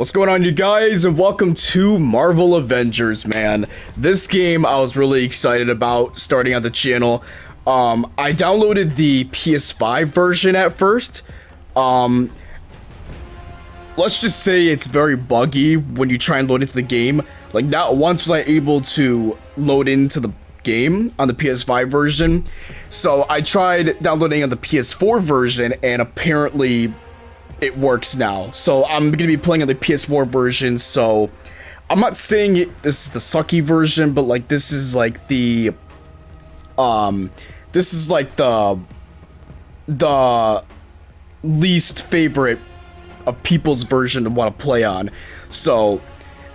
What's going on you guys and welcome to Marvel Avengers man. This game I was really excited about starting on the channel. Um, I downloaded the PS5 version at first. Um, let's just say it's very buggy when you try and load into the game. Like not once was I able to load into the game on the PS5 version. So I tried downloading on the PS4 version and apparently it works now. So I'm gonna be playing on the PS4 version. So I'm not saying it, this is the sucky version, but like this is like the um this is like the the least favorite of people's version to want to play on. So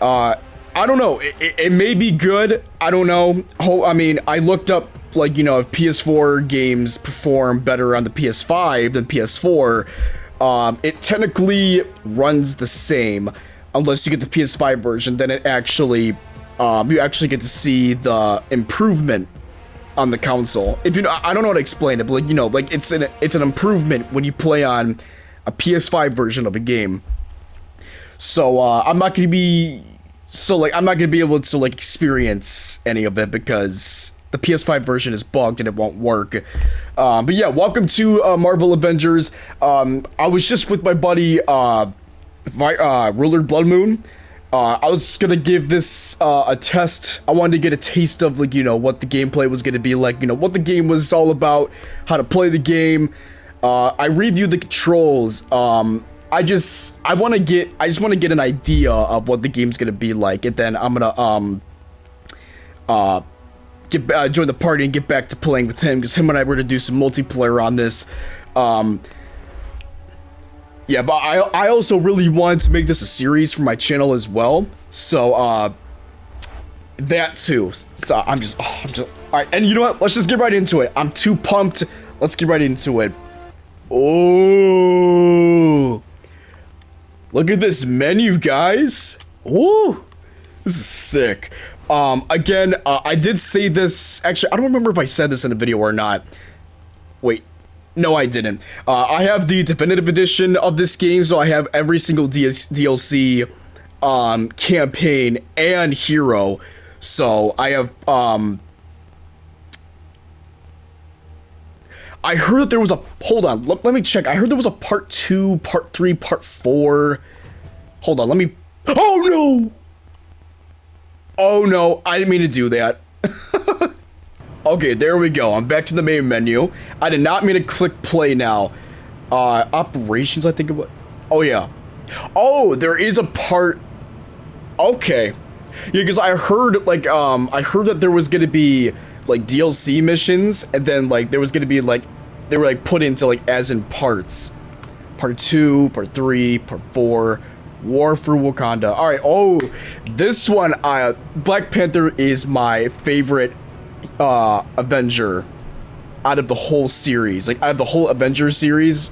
uh I don't know. It, it, it may be good. I don't know. I mean, I looked up like you know if PS4 games perform better on the PS5 than PS4 um, it technically runs the same unless you get the PS5 version. Then it actually, um, you actually get to see the improvement on the console. If you know, I don't know how to explain it, but like you know, like it's an it's an improvement when you play on a PS5 version of a game. So uh, I'm not gonna be so like I'm not gonna be able to like experience any of it because the PS5 version is bugged and it won't work. Um, but yeah, welcome to uh, Marvel Avengers. Um, I was just with my buddy uh, Vi- uh, Ruler Blood Moon. Uh, I was gonna give this uh, a test. I wanted to get a taste of like you know what the gameplay was gonna be like. You know what the game was all about, how to play the game. Uh, I reviewed the controls. Um, I just I want to get I just want to get an idea of what the game's gonna be like, and then I'm gonna um uh get uh, join the party and get back to playing with him because him and I were to do some multiplayer on this. Um, yeah, but I I also really wanted to make this a series for my channel as well. So uh, that too. So I'm just oh, I'm just all right. And you know what? Let's just get right into it. I'm too pumped. Let's get right into it. Oh, look at this menu, guys. Oh, this is sick. Um, again, uh, I did say this, actually, I don't remember if I said this in a video or not. Wait, no, I didn't. Uh, I have the definitive edition of this game, so I have every single DS DLC, um, campaign and hero. So I have, um, I heard that there was a, hold on, let, let me check. I heard there was a part two, part three, part four. Hold on, let me, oh no! Oh no, I didn't mean to do that. okay, there we go. I'm back to the main menu. I did not mean to click play now. Uh, operations, I think it was. Oh yeah. Oh, there is a part. Okay. Yeah, because I heard like um I heard that there was gonna be like DLC missions, and then like there was gonna be like they were like put into like as in parts. Part two, part three, part four, War for Wakanda. All right. Oh, this one, uh, Black Panther is my favorite uh, Avenger out of the whole series. Like out of the whole Avengers series,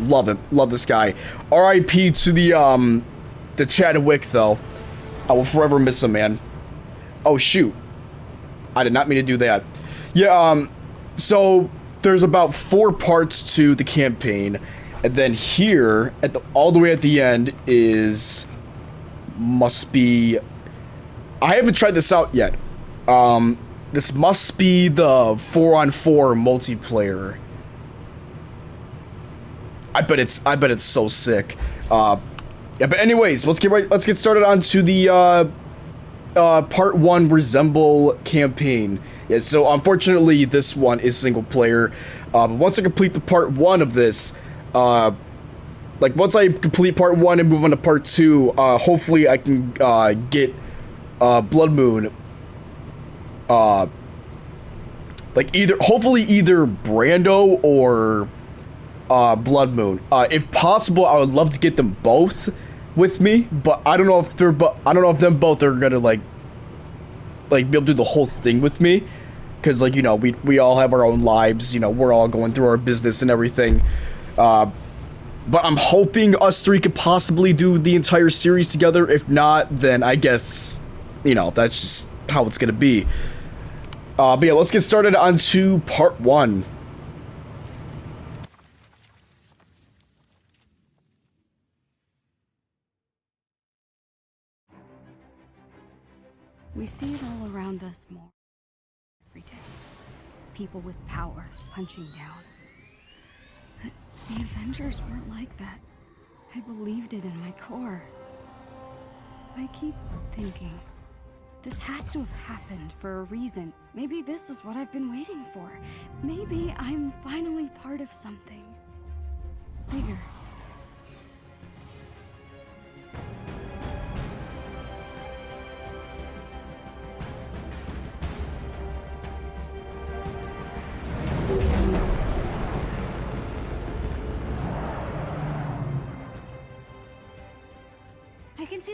love it. Love this guy. R.I.P. to the um, the Chadwick though. I will forever miss him, man. Oh shoot, I did not mean to do that. Yeah. Um. So there's about four parts to the campaign and then here, at the all the way at the end is must be I haven't tried this out yet. Um this must be the 4 on 4 multiplayer. I bet it's I bet it's so sick. Uh yeah, but anyways, let's get right let's get started on to the uh uh, part one Reassemble campaign. Yeah, so unfortunately this one is single player. Uh, but once I complete the part one of this, uh, like once I complete part one and move on to part two, uh, hopefully I can uh, get uh, Blood Moon. Uh, like either, hopefully either Brando or uh, Blood Moon. Uh, if possible, I would love to get them both with me, but I don't know if they're, but I don't know if them both are gonna like, like be able to do the whole thing with me, because like you know we we all have our own lives. You know we're all going through our business and everything. Uh, but I'm hoping us three could possibly do the entire series together. If not, then I guess, you know, that's just how it's going to be. Uh, but yeah, let's get started on to part one. We see it all around us more every day. People with power punching down the Avengers weren't like that. I believed it in my core. I keep thinking, this has to have happened for a reason. Maybe this is what I've been waiting for. Maybe I'm finally part of something bigger.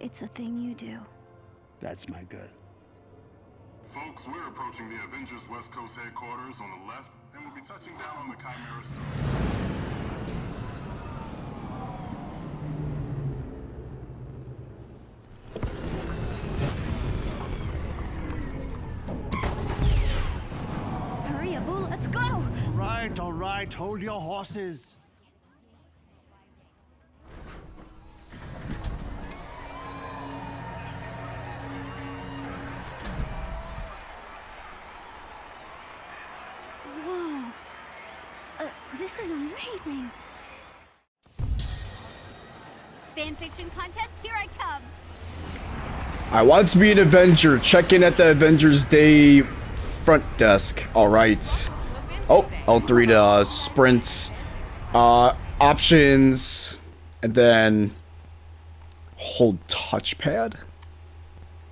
It's a thing you do. That's my girl. Folks, we're approaching the Avengers West Coast headquarters on the left, and we'll be touching down on the Chimera soon. Hurry, Abu, let's go! Right, all right. Hold your horses. Amazing. Fanfiction contest, here I come. I want to be an Avenger. Check in at the Avengers Day front desk. Alright. Oh, L3 to uh, sprints. Uh, options. And then hold touchpad.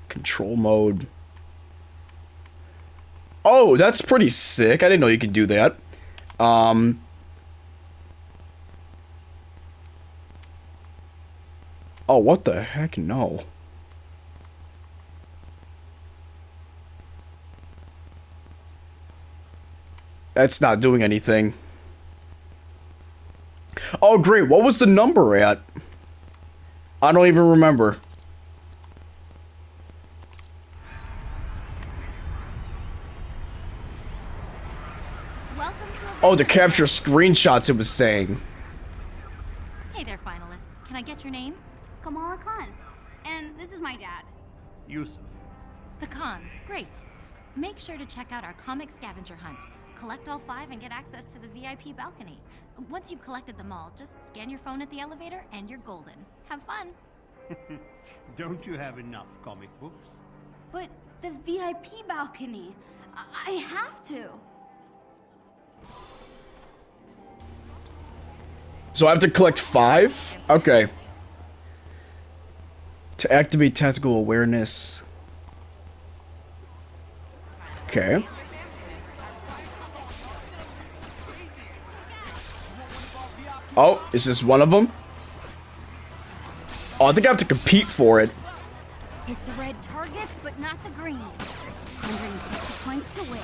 Control mode. Oh, that's pretty sick. I didn't know you could do that. Um, oh, what the heck? No. That's not doing anything. Oh, great. What was the number at? I don't even remember. Oh, to capture screenshots, it was saying. Hey there, finalist. Can I get your name? Kamala Khan. And this is my dad. Yusuf. The cons. Great. Make sure to check out our comic scavenger hunt. Collect all five and get access to the VIP balcony. Once you've collected them all, just scan your phone at the elevator and you're golden. Have fun. Don't you have enough comic books? But the VIP balcony. I, I have to. So I have to collect five? Okay. To activate tactical awareness. Okay. Oh, is this one of them? Oh, I think I have to compete for it. Hit the red targets, but not the green. 150 points to win.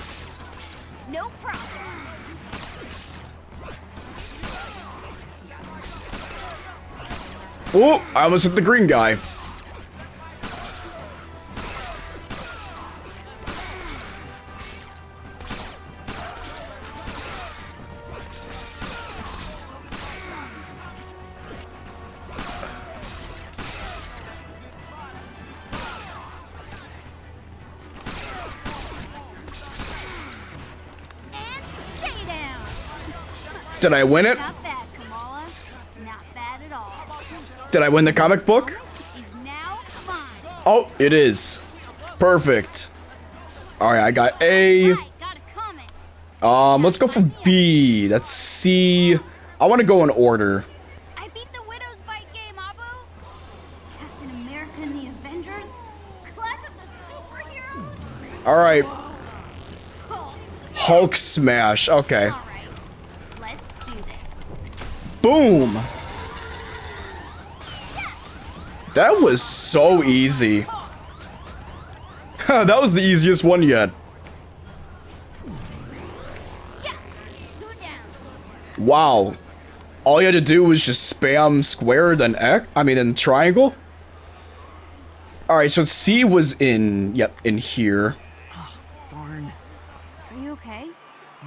No problem. Oh, I almost hit the green guy. Did I win it? Not bad, Kamala. Not bad at all. Did I win the comic book? Is now mine. Oh, it is. Perfect. Alright, I got A. Right, got a comment. Um, let's go for B. That's C. I want to go in order. I beat the Widow's Bite game, Abu. Captain America and the Avengers. Clash of the Superheroes. Alright, Hulk. Hulk smash. Okay. Boom. That was so easy. that was the easiest one yet. Yes, two down. Wow. All you had to do was just spam square, then X. I mean, then triangle. All right, so C was in. Yep, in here. Oh, Darn. Are you okay?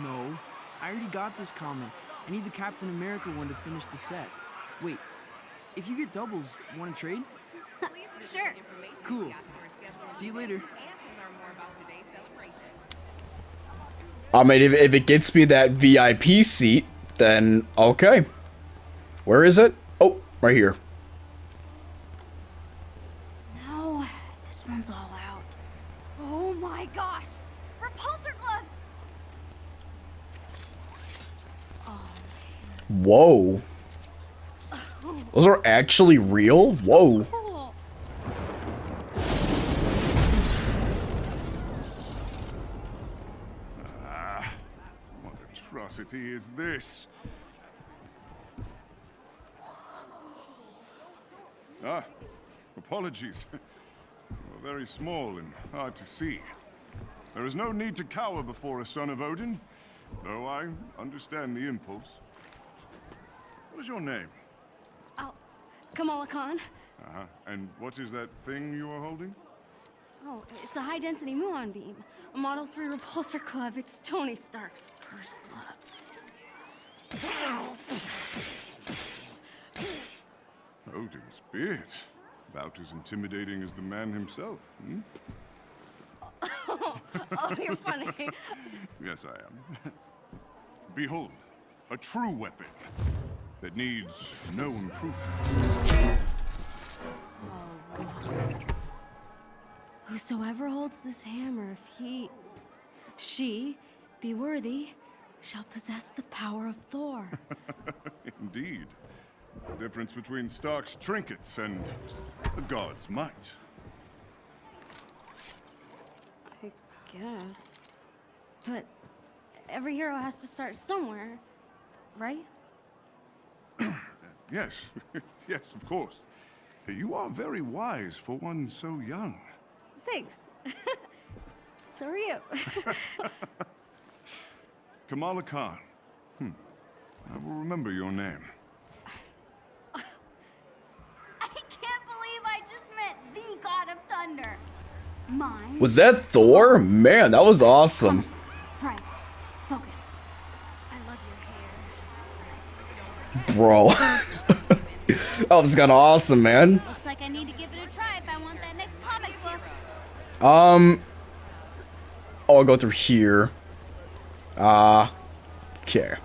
No. I already got this comic. I need the Captain America one to finish the set. Wait. If you get doubles, want to trade? Sure. Cool. See you later. I mean, if, if it gets me that VIP seat, then okay. Where is it? Oh, right here. No, this one's all out. Oh my gosh! Repulsor gloves! Whoa. Those are actually real? Whoa. Cool. What atrocity is this? Ah, apologies. You're very small and hard to see. There is no need to cower before a son of Odin, though I understand the impulse. What is your name? Oh, Kamala Khan. Uh-huh. And what is that thing you are holding? Oh, it's a high density muon beam. A Model 3 repulsor club. It's Tony Stark's first love. Odin's beard. About as intimidating as the man himself, hmm? Oh, you're funny. Yes, I am. Behold, a true weapon that needs no improvement. Whosoever holds this hammer, if he, if she be worthy, shall possess the power of Thor. Indeed. The difference between Stark's trinkets and the god's might. I guess. But every hero has to start somewhere, right? Yes, yes, of course. You are very wise for one so young. Thanks. so are you. Kamala Khan. Hmm. I will remember your name. I can't believe I just met the God of Thunder. Mine. Was that Thor? Man, that was awesome. Prize. Focus. I love your hair. Bro. that was kind of awesome, man. Looks like I need to give it a try if I want that next comic book. Um. Oh, I'll go through here. Uh. Okay.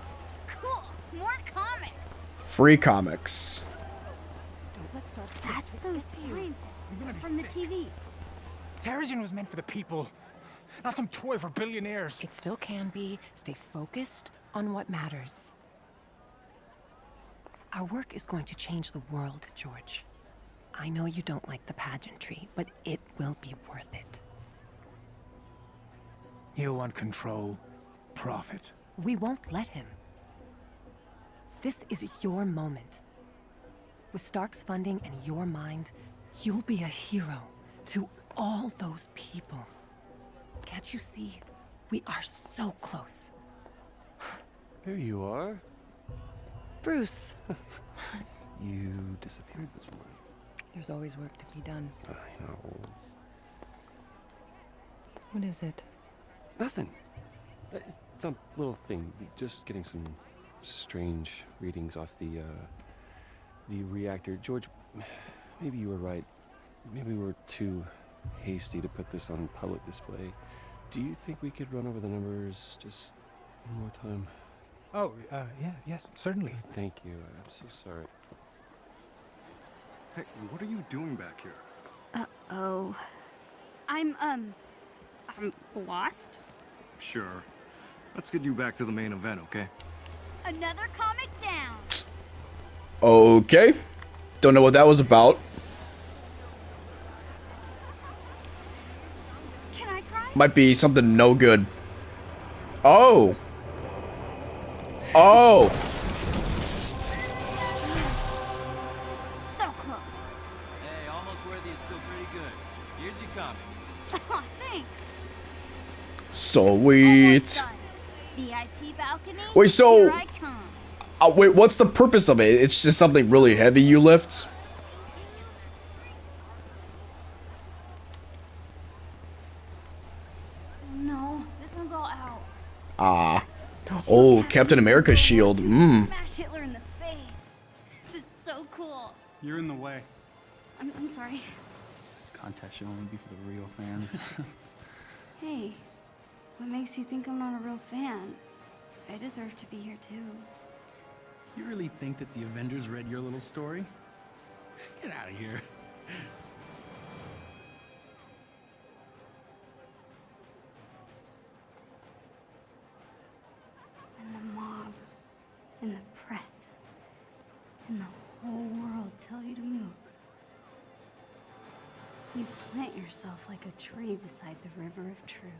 Cool. More comics. Free comics. That's those scientists from the TVs. Terrigen was meant for the people, not some toy for billionaires. It still can be. Stay focused on what matters. Our work is going to change the world, George. I know you don't like the pageantry, but it will be worth it. He'll want control, profit. We won't let him. This is your moment. With Stark's funding and your mind, you'll be a hero to all those people. Can't you see? We are so close. There you are. Bruce, You disappeared this morning. there's always work to be done. I know. What is it? Nothing. Uh, It's some little thing. Just getting some strange readings off the uh, the reactor. George, maybe you were right. Maybe we were too hasty to put this on public display. Do you think we could run over the numbers just one more time? Oh, uh, yeah, yes, certainly. Thank you. I'm so sorry. Hey, what are you doing back here? Uh-oh. I'm, um, I'm lost. Sure. Let's get you back to the main event, okay? Another comic down. Okay. Don't know what that was about. Can I try? Might be something no good. Oh. Oh. So close. Hey, almost worthy is still pretty good. Here's your comic. Aw, thanks. Sweet. VIP balcony. Wait, so- Here I come. Uh, wait, what's the purpose of it? It's just something really heavy you lift? Oh, no, this one's all out. Ah. Oh, Captain America's shield. Mmm. Smash Hitler in the mm. face. This is so cool. You're in the way. I'm, I'm sorry. This contest should only be for the real fans. Hey, what makes you think I'm not a real fan? I deserve to be here too. you really think that the Avengers read your little story? Get out of here. Press, and the whole world tell you to move. You plant yourself like a tree beside the river of truth,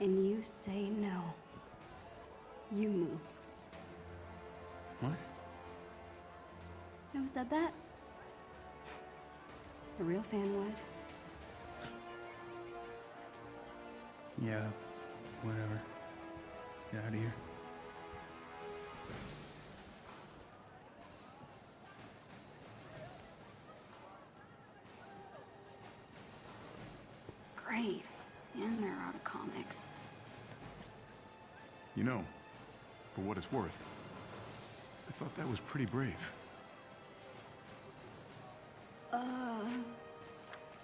and you say no. You move. What? Who said that? A real fan would. Yeah, whatever. Let's get out of here. What it's worth, I thought that was pretty brave. Uh.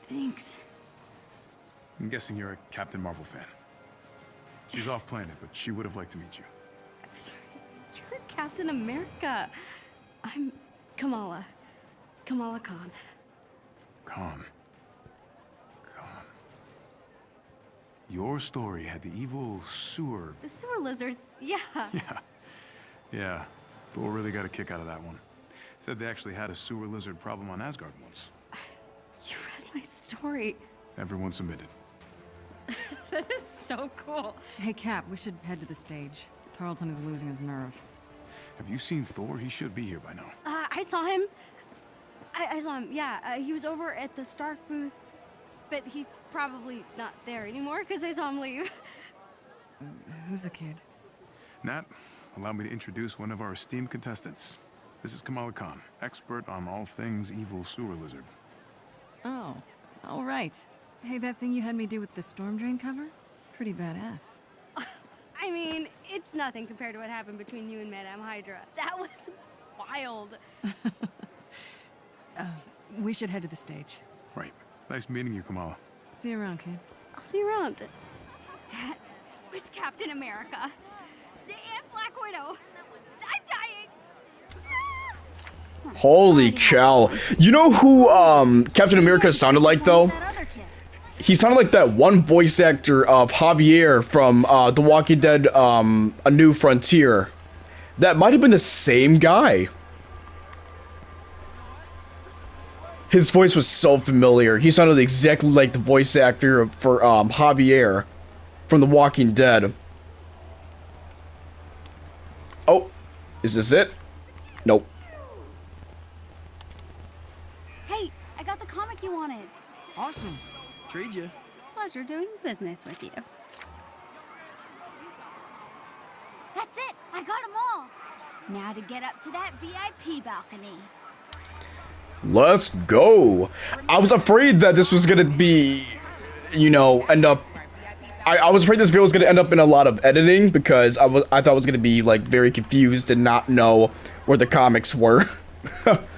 Thanks. I'm guessing you're a Captain Marvel fan. She's off planet, but she would have liked to meet you. I'm sorry, you're Captain America. I'm Kamala. Kamala Khan. Khan. Khan. Your story had the evil sewer. The sewer lizards, yeah. Yeah. Yeah. Thor really got a kick out of that one. Said they actually had a sewer lizard problem on Asgard once. You read my story. Everyone submitted. that is so cool. Hey, Cap, we should head to the stage. Tarleton is losing his nerve. Have you seen Thor? He should be here by now. Uh, I saw him. I, I saw him, yeah. Uh, he was over at the Stark booth, but he's probably not there anymore because I saw him leave. Who's the kid? Nat, allow me to introduce one of our esteemed contestants. This is Kamala Khan, expert on all things evil sewer lizard. Oh, all right. Hey, that thing you had me do with the storm drain cover? Pretty badass. I mean, it's nothing compared to what happened between you and Madame Hydra. That was wild. Uh, we should head to the stage. Right. It's nice meeting you, Kamala. See you around, kid. I'll see you around. That was Captain America. Holy cow. You know who um Captain America sounded like though? He sounded like that one voice actor of Javier from uh, The Walking Dead um A New Frontier. That might have been the same guy. His voice was so familiar. He sounded exactly like the voice actor for um Javier from The Walking Dead. Oh, is this it? Nope. Hey, I got the comic you wanted. Awesome. Trade you. Pleasure doing business with you. That's it. I got them all. Now to get up to that VIP balcony. Let's go. I was afraid that this was gonna be, you know, end up. I, I was afraid this video was gonna end up in a lot of editing because I was I thought I was gonna be like very confused and not know where the comics were.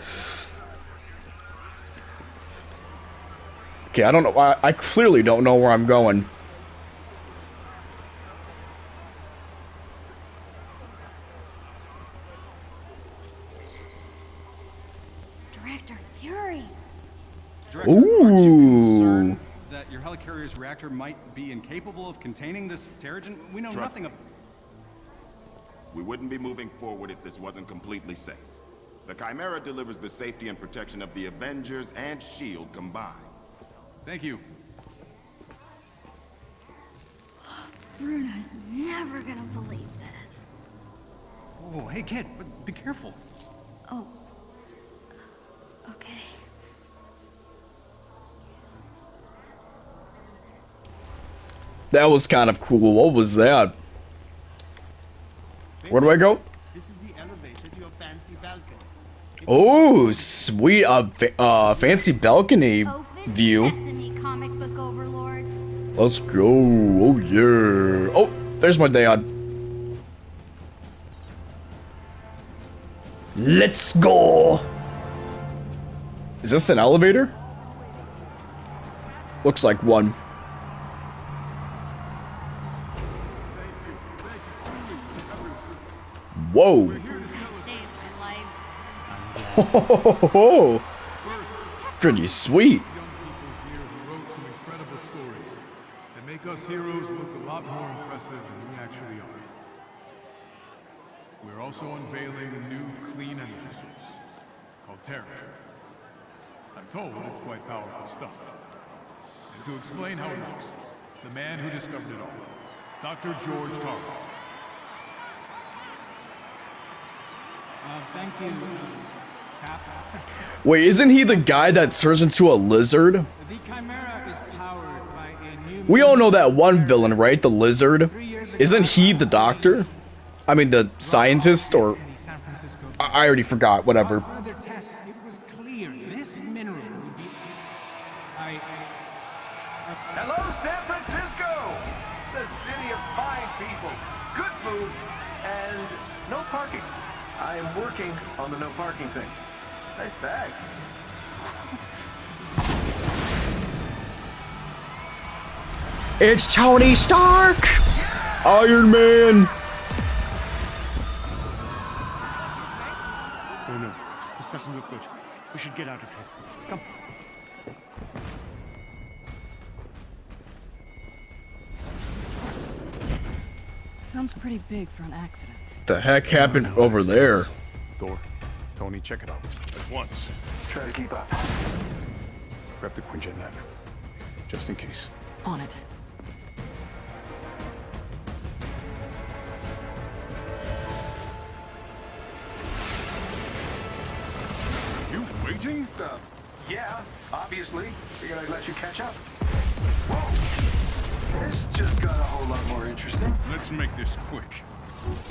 Okay, I don't know. I, I clearly don't know where I'm going. Director Fury. Director, Ooh. that your helicarrier's reactor might be incapable of containing this Terrigen? We know Trust nothing of. We wouldn't be moving forward if this wasn't completely safe. The Chimera delivers the safety and protection of the Avengers and S.H.I.E.L.D. combined. Thank you. Bruno's never gonna believe this. Oh, hey kid, but be careful. Oh. Okay. That was kind of cool. What was that? Where do I go? This is the elevator to your fancy balcony. Oh, sweet. Uh, fa- uh fancy balcony view. Comic book overlords. Let's go. Oh, yeah. Oh, there's my dad. Let's go. Is this an elevator? Looks like one. Whoa. Oh, pretty sweet. Us heroes look a lot more impressive than we actually are. We're also unveiling a new clean energy source called Terrigen. I'm told it's quite powerful stuff. And to explain how it works, the man who discovered it all, Dr. George Tarver. Uh, thank you, Cap. Wait, isn't he the guy that turns into a lizard? The Chimera is powered by a new... We all know that one villain, right? The lizard. Isn't he the doctor? I mean, the scientist, or I already forgot. Whatever. Hello, San Francisco! The city of fine people, good food, and no parking. I am working on the no parking thing. Nice bag. It's Tony Stark. Iron Man. No, no. This doesn't look good. We should get out of here. Come. Sounds pretty big for an accident. The heck happened over there? Thor, Tony, check it out. At once. Try to keep up. Grab the Quinjet map. Just in case. On it. Waiting? Uh, yeah, obviously. Figured I'd let you catch up. Whoa! This just got a whole lot more interesting. Let's make this quick.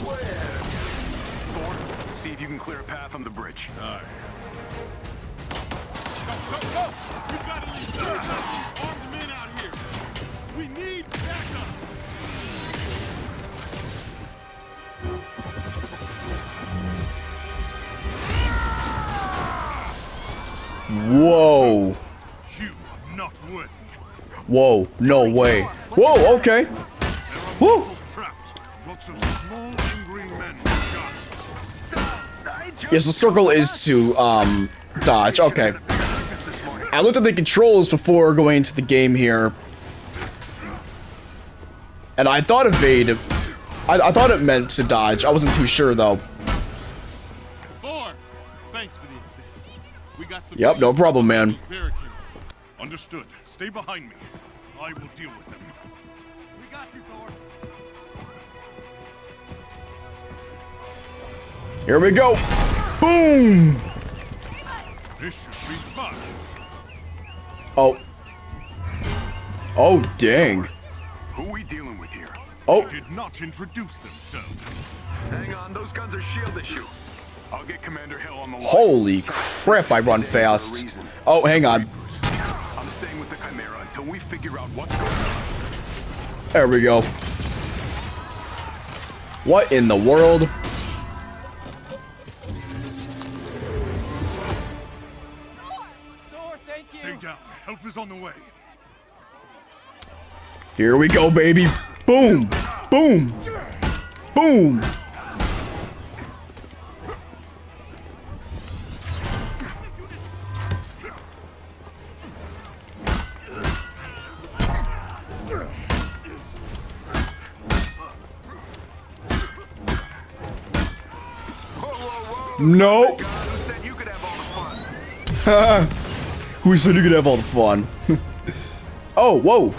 Where? Thor, see if you can clear a path on the bridge. Aye. Go, go, go! We gotta leave. Arm the men out here. We need backup. Whoa. You are not worthy. Whoa. No way. Whoa. Okay. Woo. Lots of small, angry men. Yes, the circle is to um dodge. Okay. I looked at the controls before going into the game here, and I thought evade. I, I thought it meant to dodge. I wasn't too sure though. Yep, no problem, man. Understood. Stay behind me. I will deal with them. We got you, Thor. Here we go. Boom. This should be fun. Oh. Oh, dang. Who we dealing with here? Oh. Did not introduce themselves. Hang on, those guns are shield issue. Holy crap, I run fast. Oh, hang on. I'm staying with the Chimera until we figure out what's going on. There we go. What in the world? Help is on the way. Here we go, baby. Boom. Boom. Boom. Nope. Who said you could have all the fun? oh, whoa.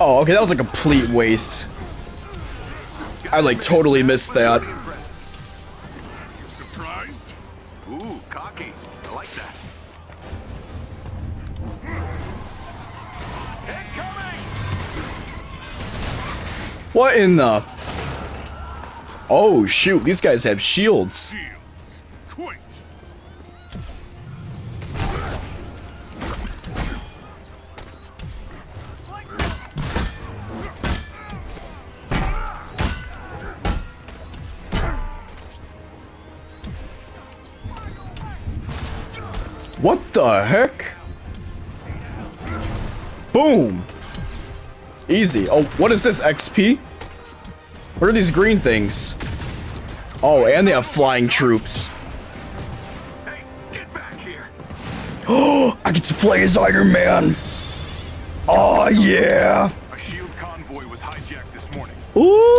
Oh, okay, that was a complete waste. I like totally missed that. Surprised? Ooh, cocky. I like that. What in the? Oh shoot, these guys have shields. What the heck? Boom! Easy. Oh, what is this, XP? What are these green things? Oh, and they have flying troops. Oh, I get to play as Iron Man. Oh, yeah. A shield convoy was hijacked this morning. Ooh.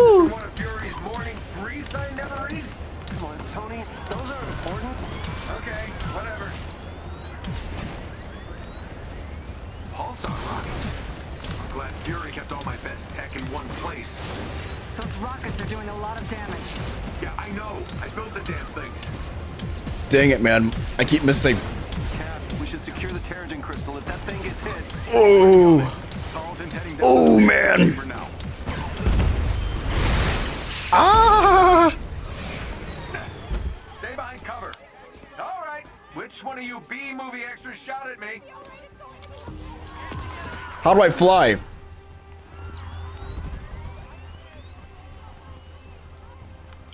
Glad Fury kept all my best tech in one place. Those rockets are doing a lot of damage. Yeah, I know. I built the damn things. Dang it, man. I keep missing. Cap, we should secure the Terrigen crystal if that thing gets hit. Oh. Tarleton's Oh, man. now. Ah! Stay behind cover. All right. Which one of you B movie extras shot at me? How do I fly?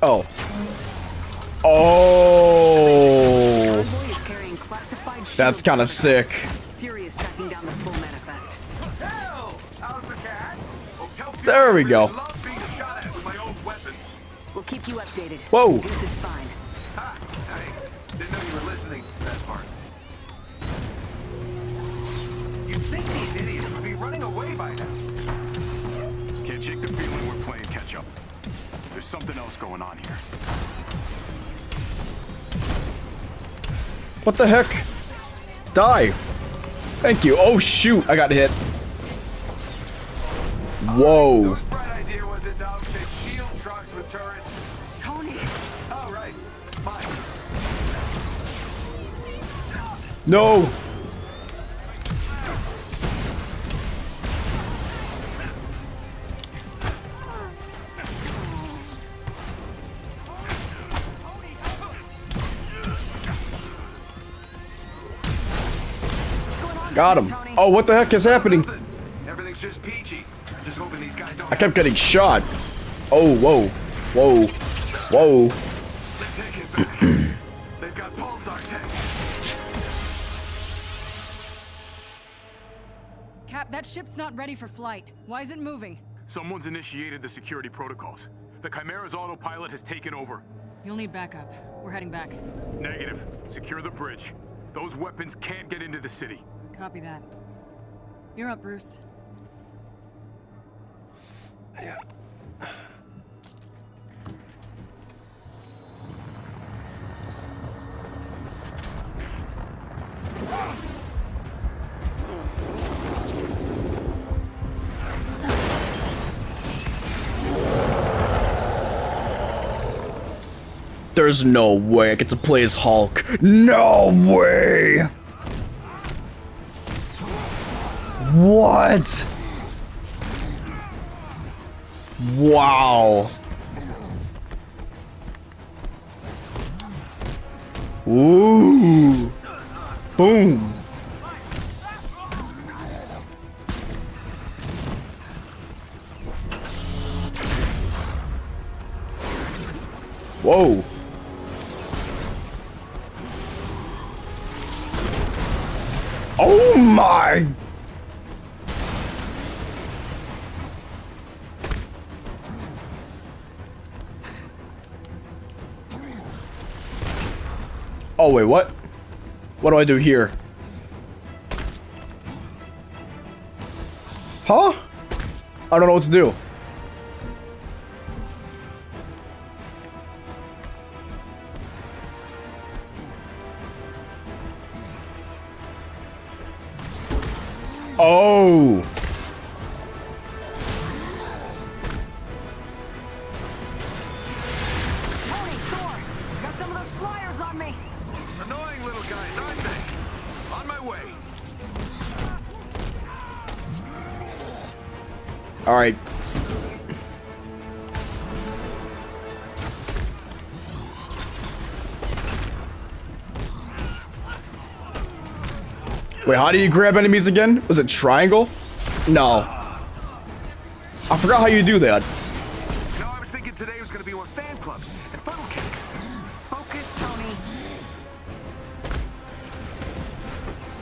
Oh. Oh. That's kind of sick. Fury tracking down the full manifest. There we go. We'll keep you updated. Whoa. Would running away by now. Can't shake the feeling we're playing catch up. There's something else going on here. What the heck? Die. Thank you. Oh, shoot. I got hit. Whoa. Bright Got him. Oh, what the heck is happening? Everything's just peachy. Just hoping these guys don't I kept getting shot. Oh, whoa. Whoa. Whoa. They've got pulsar tech. Cap, that ship's not ready for flight. Why is it moving? Someone's initiated the security protocols. The Chimera's autopilot has taken over. You'll need backup. We're heading back. Negative. Secure the bridge. Those weapons can't get into the city. Copy that. You're up, Bruce. Yeah. There's no way I get to play as Hulk. No way. What? Wow. Ooh. Boom. Whoa. Oh my! Oh wait, what? What do I do here? Huh? I don't know what to do. How do you grab enemies again? Was it triangle? No. I forgot how you do that. No, I was thinking today was going to be one fan clubs and funnel cakes. Focus, Tony.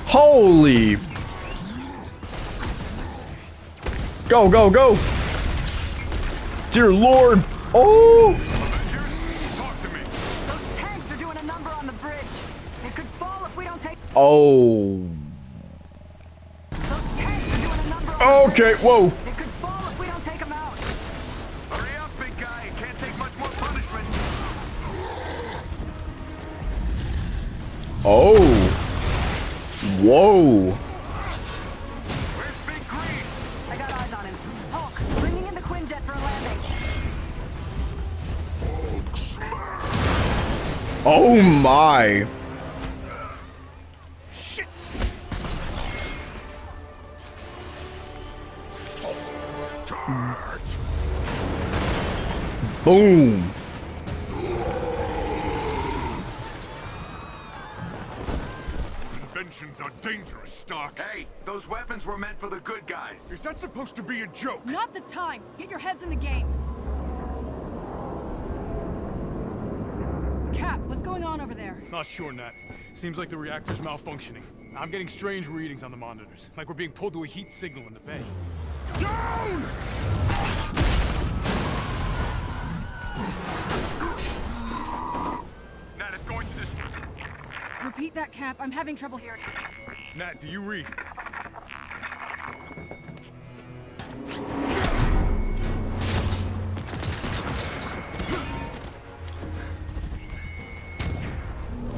Holy. Go, go, go. Dear Lord. Oh. Tanks more punishment. Oh. Whoa. I got eyes on him. Hulk, bringing in the Quinjet for. Oh my. Boom. Inventions are dangerous, Stark. Hey, those weapons were meant for the good guys. Is that supposed to be a joke? Not the time. Get your heads in the game. Cap, what's going on over there? Not sure, Nat. Seems like the reactor's malfunctioning. I'm getting strange readings on the monitors, like we're being pulled to a heat signal in the bay. Down! Repeat that, Cap. I'm having trouble hearing. Nat, do you read?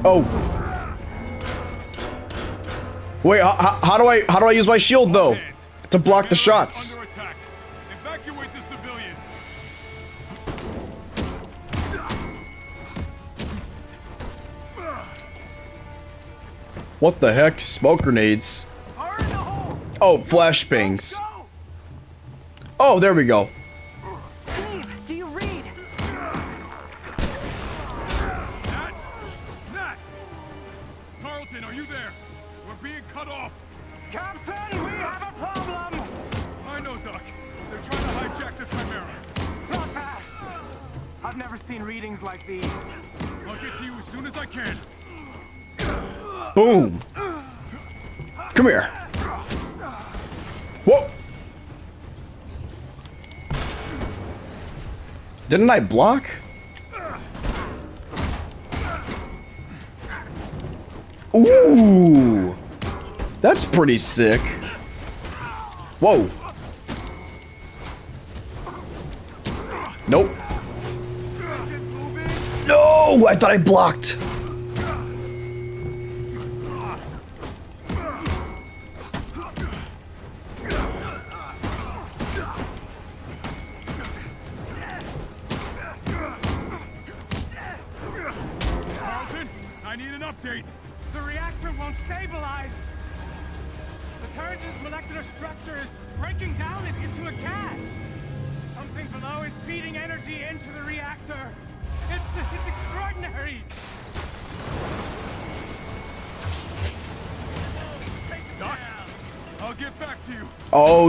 Oh. Wait, how, how do I how do I use my shield though to block the shots? What the heck? Smoke grenades. Oh, flashbangs. Oh, there we go. Steve, do you read? Nat! Tarleton, are you there? We're being cut off! Captain, we have a problem! I know, Doc. They're trying to hijack the Chimera. Not bad. I've never seen readings like these. I'll get to you as soon as I can. Boom. Come here. Whoa. Didn't I block? Ooh. That's pretty sick. Whoa. Nope. No, I thought I blocked.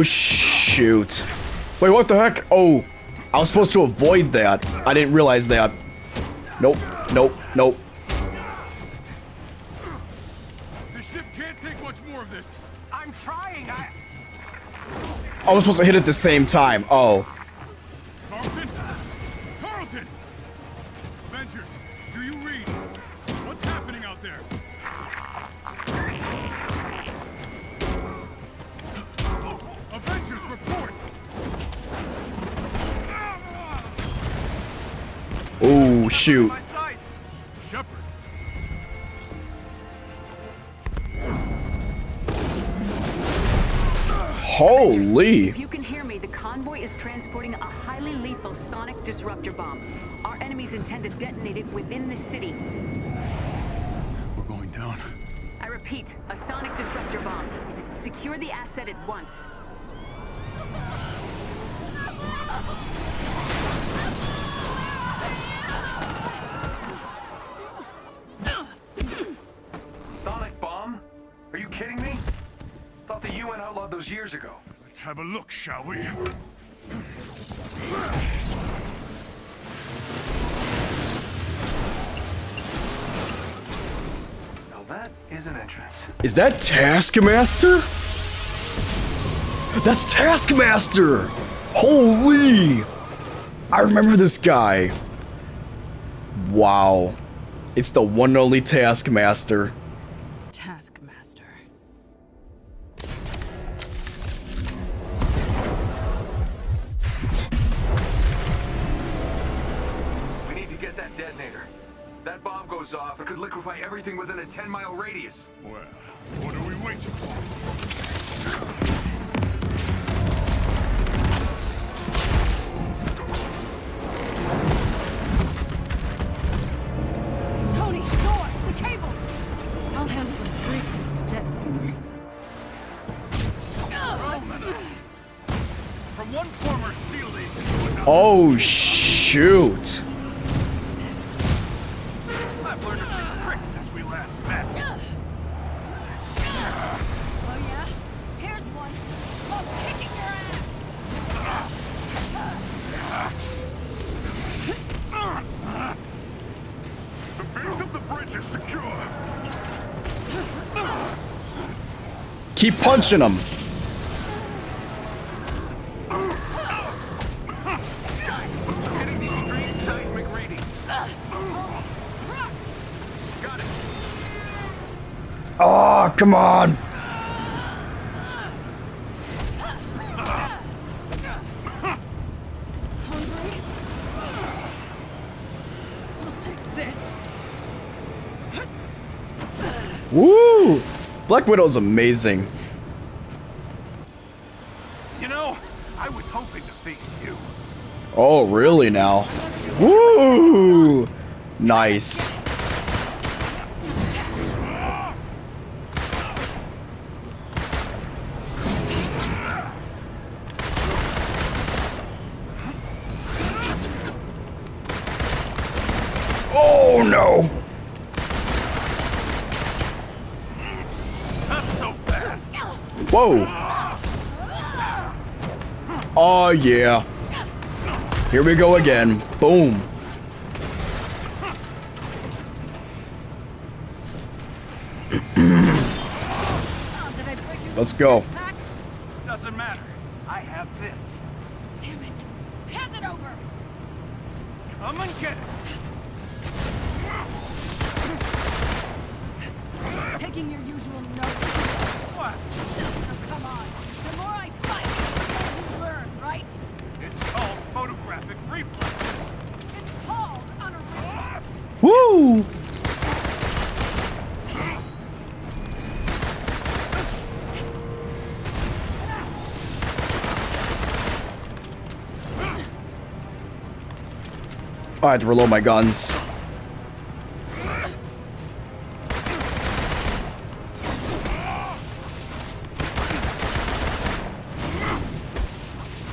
Oh, shoot. Wait, what the heck? Oh, I was supposed to avoid that. I didn't realize that. Nope, nope, nope. The ship can't take much more of this. I'm trying. I... I was supposed to hit at the same time. Oh. Shoot. Shepard! Holy. If you can hear me, the convoy is transporting a highly lethal sonic disruptor bomb. Our enemies intend to detonate it within the city. We're going down. I repeat, a sonic disruptor bomb. Secure the asset at once. A look, shall we? Now that is an entrance. Is that Taskmaster? That's Taskmaster! Holy! I remember this guy. Wow. It's the one and only Taskmaster. Taskmaster. That bomb off, it could liquefy everything within a 10-mile radius. Well, what are we waiting for? Tony, Thor, Keep punching it. Oh, ah, come on. Black Widow's amazing. You know, I was hoping to face you. Oh, really now? Woo! Nice. Oh yeah. Here we go again. Boom. Let's go. Doesn't matter. I have this. Damn it. Hand it over. Come and get it. Taking your usual notes. What? So come on. The more I fight, the more you learn, right? It's called photographic replay. It's called unoriginal. Woo! I had to reload my guns.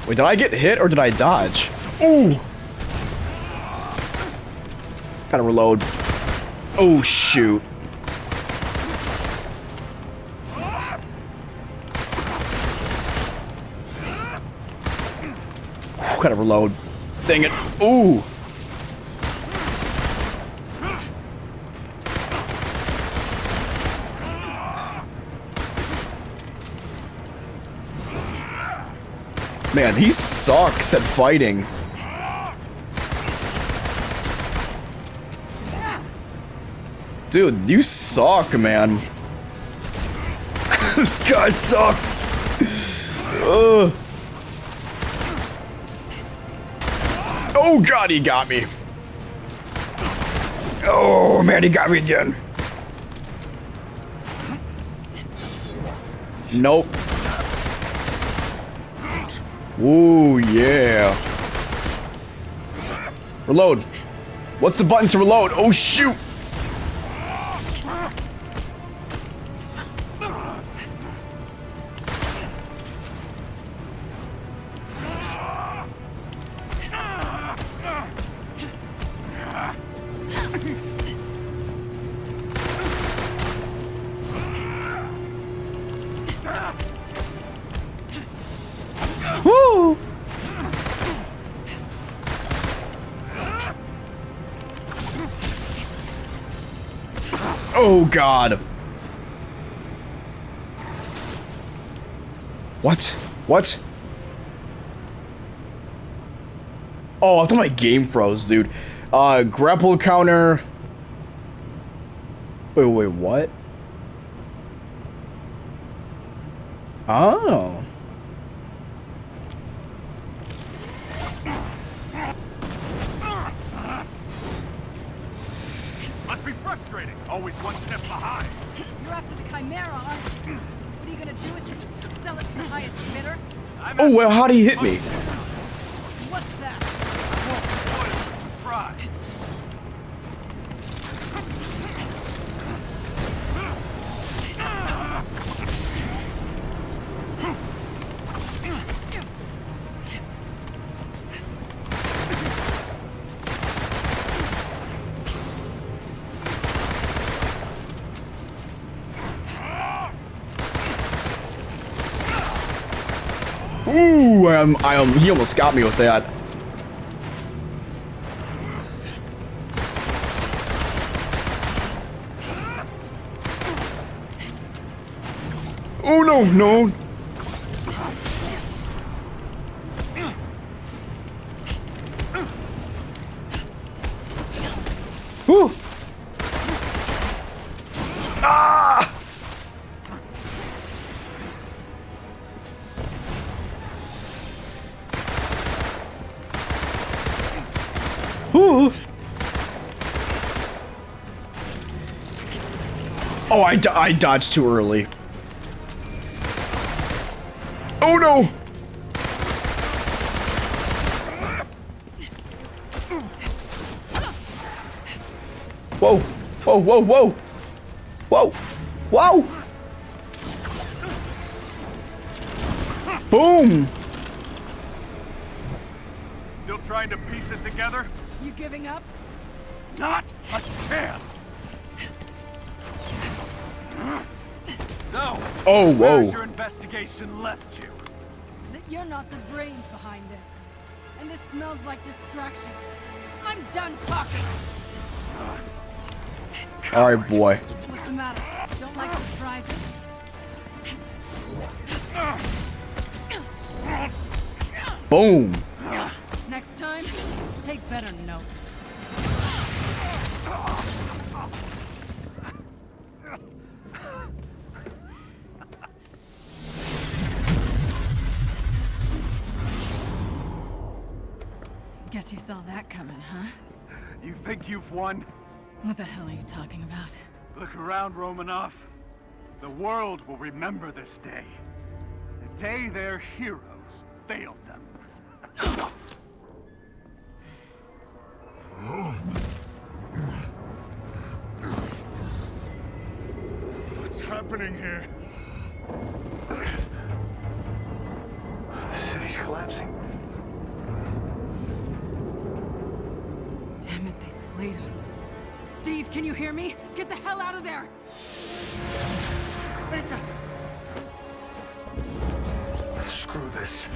Wait, did I get hit or did I dodge? Ooh! Gotta reload. Oh, shoot. Gotta reload. Dang it. Ooh! Man, he sucks at fighting. Dude, you suck, man. this guy sucks. Ugh. Oh god, he got me. Oh man, he got me again. Nope. Ooh, yeah. Reload. What's the button to reload? Oh, shoot. God. What? What? Oh, I thought my game froze, dude. Uh, grapple counter. Wait, wait, what? Oh. Must be frustrating. Always one step behind. You're after the Chimera, aren't you? What are you gonna do with it? Sell it to the highest bidder? Oh, well, how'd he hit me? What's that? Try. Ooh, um, I um, he almost got me with that. Oh no, no. I, do I dodged too early. Oh no! Whoa! Whoa, whoa, whoa! Whoa! Whoa! Boom! Still trying to piece it together? You giving up? Not a chance. So, Oh, where's whoa. your investigation left you? That you're not the brains behind this. And this smells like distraction. I'm done talking. Alright, boy. What's the matter? Don't like surprises? Boom! Next time, take better notes. Guess you saw that coming, huh? You think you've won? What the hell are you talking about? Look around, Romanoff. The world will remember this day. The day their heroes failed them. What's happening here? The city's collapsing. Played us. Steve, can you hear me? Get the hell out of there! Screw this.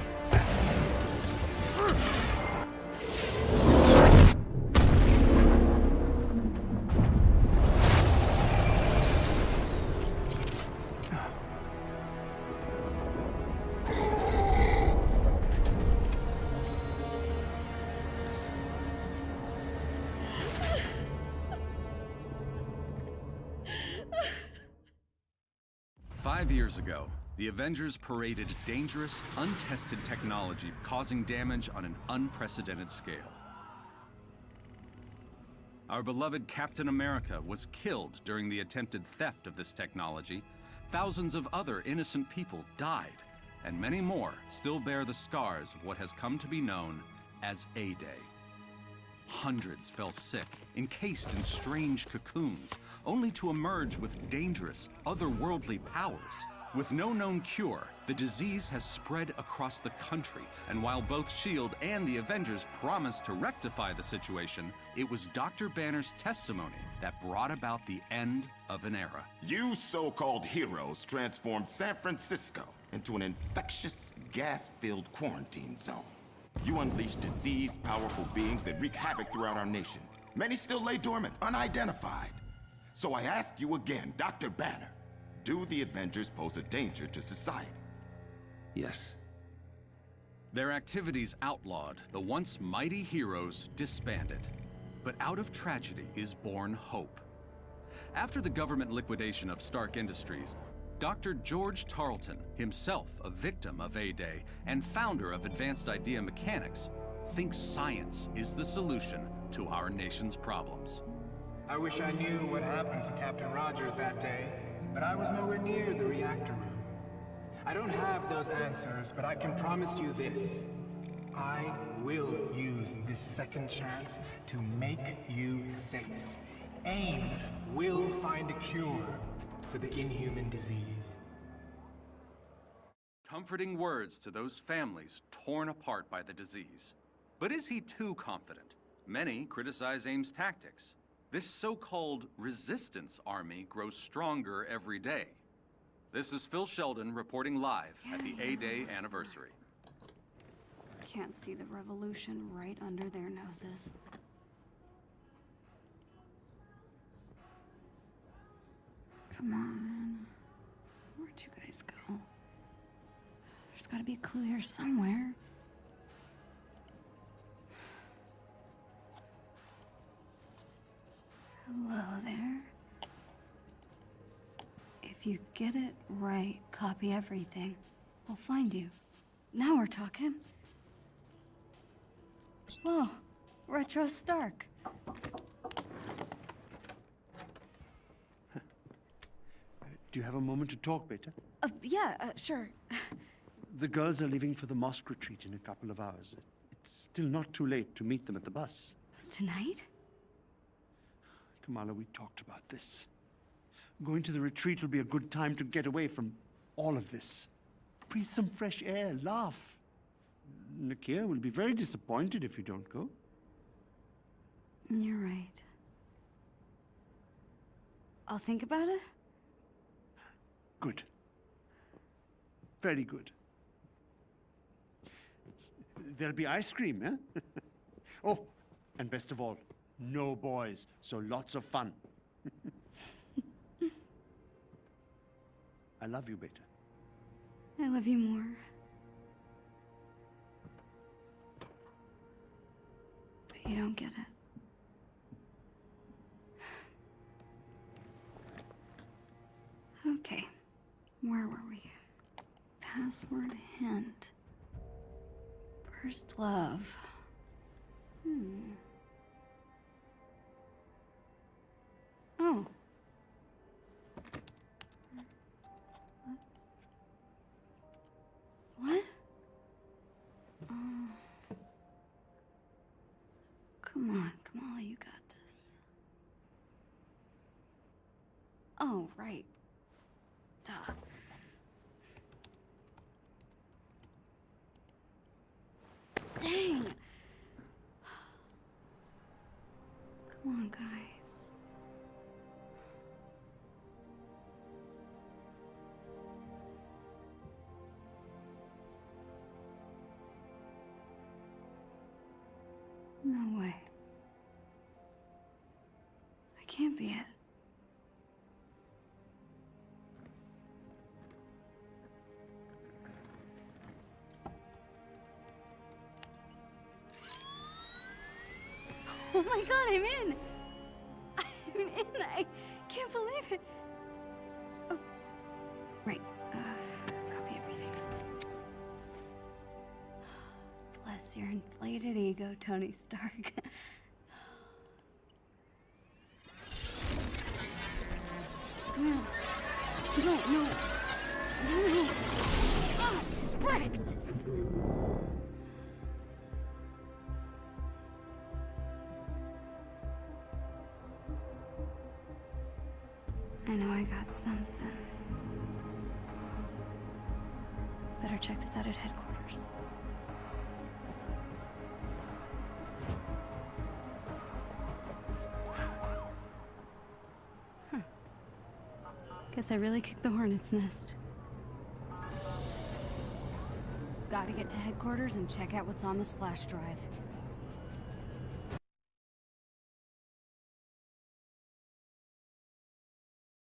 Years ago, the Avengers paraded dangerous, untested technology causing damage on an unprecedented scale. Our beloved Captain America was killed during the attempted theft of this technology. Thousands of other innocent people died, and many more still bear the scars of what has come to be known as A-Day. Hundreds fell sick, encased in strange cocoons, only to emerge with dangerous, otherworldly powers. With no known cure, the disease has spread across the country, and while both S.H.I.E.L.D. and the Avengers promised to rectify the situation, it was Dr. Banner's testimony that brought about the end of an era. You so-called heroes transformed San Francisco into an infectious, gas-filled quarantine zone. You unleashed disease-powerful beings that wreak havoc throughout our nation. Many still lay dormant, unidentified. So I ask you again, Dr. Banner, do the Avengers pose a danger to society? Yes. Their activities outlawed, the once mighty heroes disbanded. But out of tragedy is born hope. After the government liquidation of Stark Industries, Dr. George Tarleton, himself a victim of A-Day and founder of Advanced Idea Mechanics, thinks science is the solution to our nation's problems. I wish I knew what happened to Captain Rogers that day, but I was nowhere near the reactor room. I don't have those answers, but I can promise you this. I will use this second chance to make you safe. AIM will find a cure for the inhuman disease. Comforting words to those families torn apart by the disease. But is he too confident? Many criticize AIM's tactics. This so-called resistance army grows stronger every day. This is Phil Sheldon reporting live at the A-Day anniversary. Can't see the revolution right under their noses. Come on. Where'd you guys go? There's gotta be a clue here somewhere. Hello there. If you get it right, copy everything. We'll find you. Now we're talking. Whoa, Retro Stark. Do you have a moment to talk, Beta? Uh, yeah, uh, sure. The girls are leaving for the mosque retreat in a couple of hours. It's still not too late to meet them at the bus. It Was tonight? Kamala, we talked about this. Going to the retreat will be a good time to get away from all of this. Breathe some fresh air, laugh. Nakia will be very disappointed if you don't go. You're right. I'll think about it. Good. Very good. There'll be ice cream, eh? oh, and best of all, no boys, so lots of fun. I love you, Beta. I love you more. But you don't get it. Okay, where were we? Password hint. First love. Hmm. Oh. That's- What? Oh. Come on, Kamala, you got this. Oh, right. Duh. Dang! Can't be it. Oh my god, I'm in! I'm in! I can't believe it! Oh, right. Uh, copy everything. Bless your inflated ego, Tony Stark. something. Better check this out at headquarters. Huh. Guess I really kicked the hornet's nest. Gotta get to headquarters and check out what's on this flash drive.